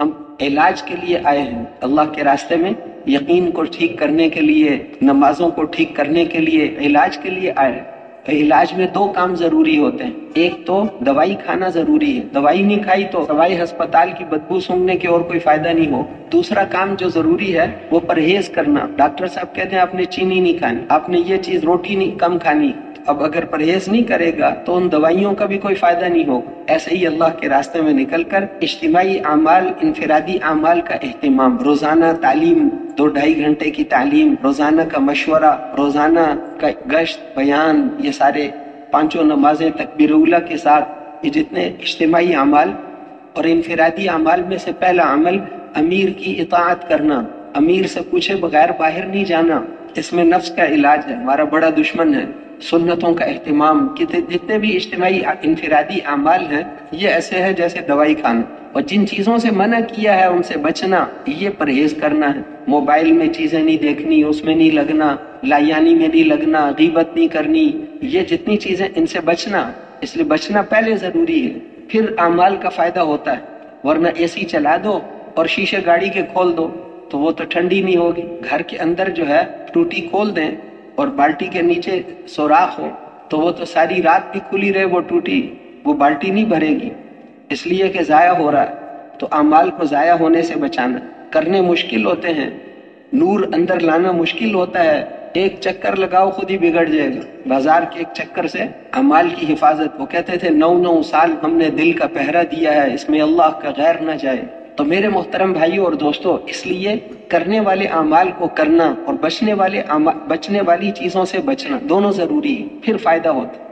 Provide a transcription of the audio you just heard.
हम इलाज के लिए आए हैं। अल्लाह के रास्ते में यकीन को ठीक करने के लिए, नमाजों को ठीक करने के लिए, इलाज के लिए आए। हैं इलाज में दो काम ज़रूरी होते हैं। एक तो दवाई खाना ज़रूरी है। दवाई नहीं खाई तो दवाई अस्पताल की बदबू सूंघने के और कोई फ़ायदा नहीं हो। दूसरा काम जो ज़रूरी है, वो परहेज करना। डॉक्टर साहब कहते हैं, आपने चीनी नहीं खानी। आपने ये चीज़ रोटी नहीं, कम खानी। अब अगर परहेज नहीं करेगा तो उन दवाइयों का भी कोई फ़ायदा नहीं होगा। ऐसे ही अल्लाह के रास्ते में निकलकर इज्तिमाही अमाल, इनफरादी अमाल का अहतमाम रोज़ाना तालीम, दो ढाई घंटे की तालीम, रोज़ाना का मशवरा, रोज़ाना का गश्त, बयान, ये सारे पाँचों नमाजें तकबीरुल्ला के साथ, ये जितने इज्तिमाही अमाल और इनफरादी अमाल में से पहला अमल, अमीर की इतात करना, अमीर से पूछे बगैर बाहर नहीं जाना, इसमें नफ्स का इलाज है, हमारा बड़ा दुश्मन है। सुन्नतों का अहतमाम जितने भी इज्तमाही इनफरादी अमाल हैं, ये ऐसे है जैसे दवाई खाना। और जिन चीज़ों से मना किया है, उनसे बचना, ये परहेज करना है। मोबाइल में चीज़ें नहीं देखनी, उसमें नहीं लगना लायानी में नहीं लगना, गीबत नहीं करनी, ये जितनी चीज़ें इनसे बचना, इसलिए बचना पहले ज़रूरी है। फिर अमाल का फ़ायदा होता है, वरना एसी चला दो और शीशे गाड़ी के खोल दो तो वो तो ठंडी नहीं होगी। घर के अंदर जो है, टूटी खोल दें और बाल्टी के नीचे सोराख हो तो वो तो सारी रात भी खुली रहे, वो टूटी। वो बाल्टी नहीं भरेगी। इसलिए कि जाया हो रहा है। तो अमाल को जाया होने से बचाना। करने मुश्किल होते हैं। नूर अंदर लाना मुश्किल होता है। एक चक्कर लगाओ, खुद ही बिगड़ जाएगा। बाज़ार के एक चक्कर से अमाल की हिफाजत। वो कहते थे, नौ नौ साल हमने दिल का पहरा दिया है। इसमें अल्लाह का गैर न जाए। तो मेरे मोहतरम भाइयों और दोस्तों, इसलिए करने वाले अमाल को करना और बचने वाले बचने वाली चीज़ों से बचना दोनों ज़रूरी है। फिर फ़ायदा होता